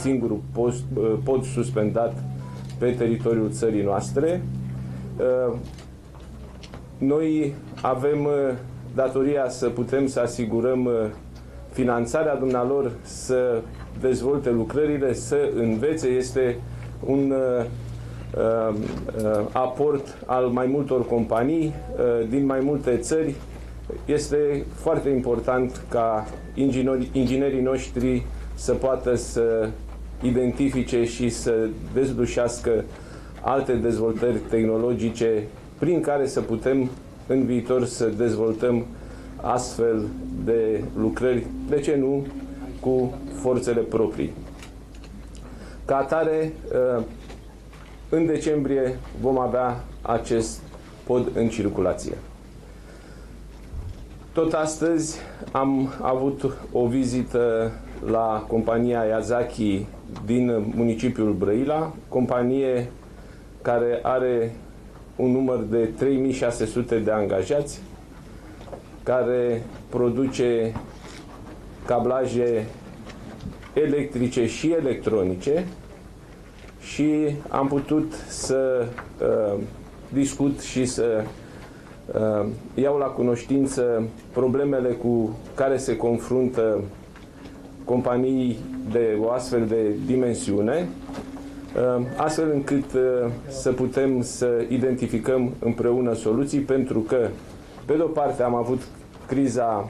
singurul post, pod suspendat pe teritoriul țării noastre. Noi avem datoria să putem să asigurăm finanțarea dumnealor, să dezvolte lucrările, să învețe. Este un uh, uh, aport al mai multor companii uh, din mai multe țări. Este foarte important ca inginerii, inginerii noștri să poată să identifice și să dezlușească alte dezvoltări tehnologice prin care să putem în viitor să dezvoltăm astfel de lucrări, de ce nu, cu forțele proprii. Ca atare, uh, în decembrie vom avea acest pod în circulație. Tot astăzi am avut o vizită la compania Yazaki din municipiul Brăila, companie care are un număr de 3600 de angajați, care produce cablaje electrice și electronice și am putut să uh, discut și să uh, iau la cunoștință problemele cu care se confruntă companii de o astfel de dimensiune, uh, astfel încât uh, să putem să identificăm împreună soluții, pentru că, pe de o parte, am avut criza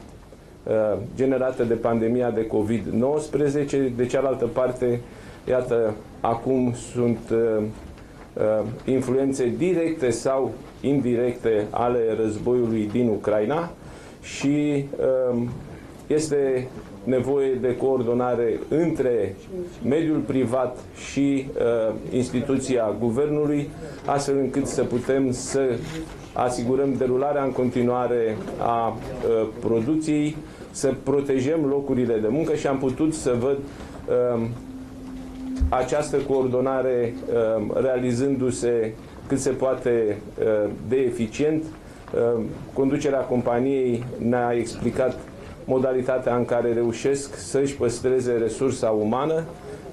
uh, generată de pandemia de COVID-19, de cealaltă parte, iată, acum sunt uh, uh, influențe directe sau indirecte ale războiului din Ucraina și uh, este nevoie de coordonare între mediul privat și uh, instituția guvernului, astfel încât să putem să asigurăm derularea în continuare a uh, producției, să protejăm locurile de muncă și am putut să văd uh, această coordonare um, realizându-se cât se poate uh, de eficient. Um, conducerea companiei ne-a explicat modalitatea în care reușesc să-și păstreze resursa umană.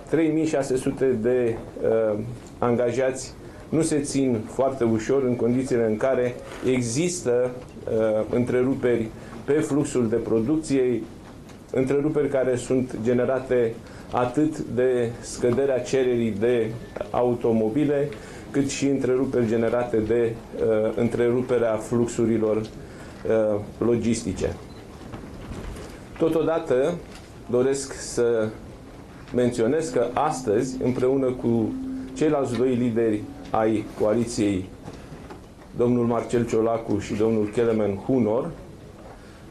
3600 de uh, angajați nu se țin foarte ușor în condițiile în care există uh, întreruperi pe fluxul de producție, întreruperi care sunt generate atât de scăderea cererii de automobile, cât și întreruperi generate de uh, întreruperea fluxurilor uh, logistice. Totodată doresc să menționez că astăzi, împreună cu ceilalți doi lideri ai coaliției, domnul Marcel Ciolacu și domnul Kelemen Hunor,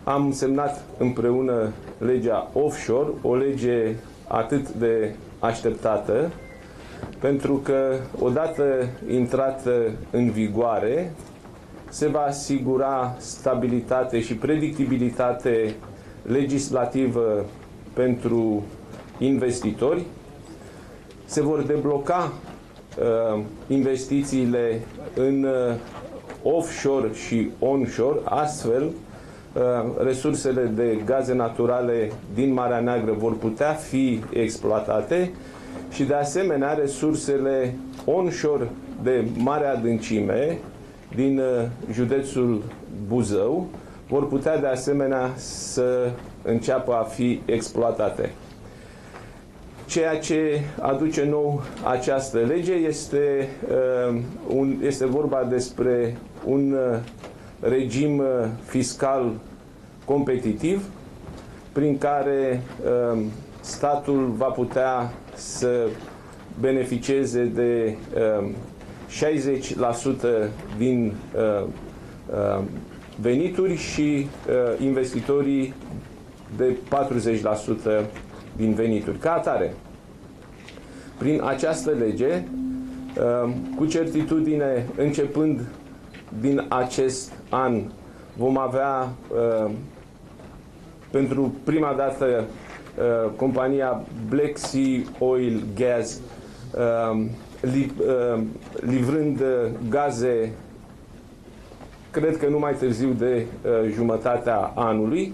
am semnat împreună legea offshore, o lege atât de așteptată, pentru că odată intrată în vigoare, se va asigura stabilitate și predictibilitate legislativă pentru investitori, se vor debloca uh, investițiile în uh, offshore și onshore, astfel Uh, resursele de gaze naturale din Marea Neagră vor putea fi exploatate și de asemenea resursele onshore de mare adâncime din uh, județul Buzău vor putea de asemenea să înceapă a fi exploatate. Ceea ce aduce nou această lege este, uh, un, este vorba despre un uh, regim uh, fiscal competitiv prin care um, statul va putea să beneficieze de 60% um, din uh, uh, venituri și investitorii de 40% din venituri. Ca atare, prin această lege, um, cu certitudine, începând din acest an vom avea uh, pentru prima dată uh, compania Black Sea Oil Gas uh, li, uh, livrând uh, gaze cred că nu mai târziu de uh, jumătatea anului.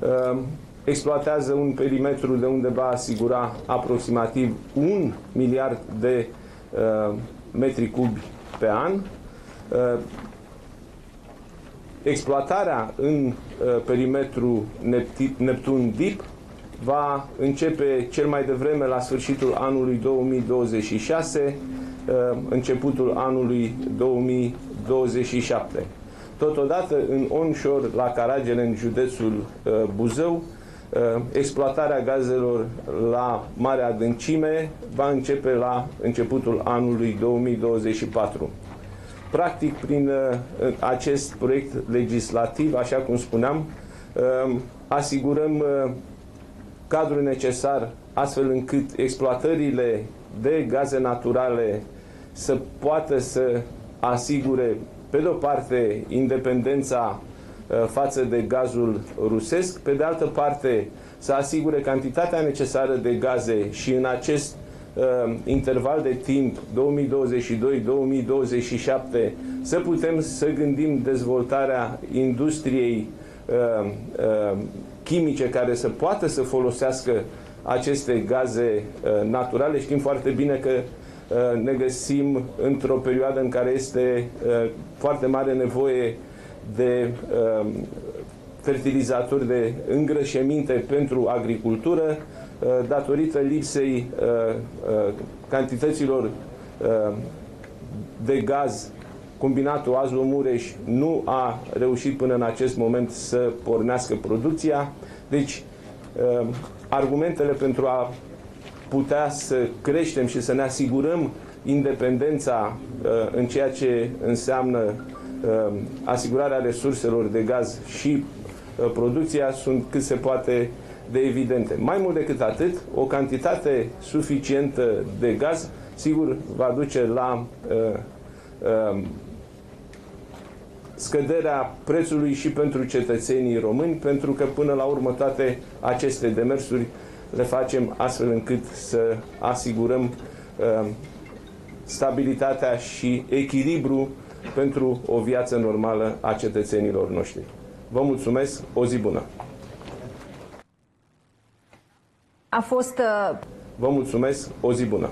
Uh, exploatează un perimetru de unde va asigura aproximativ un miliard de uh, metri cubi pe an. Uh, exploatarea în uh, perimetru Neptun Deep va începe cel mai devreme la sfârșitul anului 2026, uh, începutul anului 2027. Totodată, în onshore, la Caragele, în județul uh, Buzău, uh, exploatarea gazelor la mare adâncime va începe la începutul anului 2024. Practic, prin acest proiect legislativ, așa cum spuneam, asigurăm cadrul necesar astfel încât exploatările de gaze naturale să poată să asigure, pe de o parte, independența uh, față de gazul rusesc, pe de altă parte, să asigure cantitatea necesară de gaze și în acest uh, interval de timp 2022-2027 să putem să gândim dezvoltarea industriei uh, uh, chimice care să poată să folosească aceste gaze uh, naturale. Știm foarte bine că uh, ne găsim într-o perioadă în care este uh, foarte mare nevoie de fertilizatori de îngrășăminte pentru agricultură, datorită lipsei cantităților de gaz combinatul Azlo-Mureș nu a reușit până în acest moment să pornească producția. Deci, uh, argumentele pentru a putea să creștem și să ne asigurăm independența uh, în ceea ce înseamnă uh, asigurarea resurselor de gaz și producția sunt cât se poate de evidente. Mai mult decât atât, o cantitate suficientă de gaz, sigur, va duce la scăderea prețului și pentru cetățenii români, pentru că până la urmă toate aceste demersuri le facem astfel încât să asigurăm uh, stabilitatea și echilibru pentru o viață normală a cetățenilor noștri. Vă mulțumesc, o zi bună! A fost... Uh... Vă mulțumesc, o zi bună!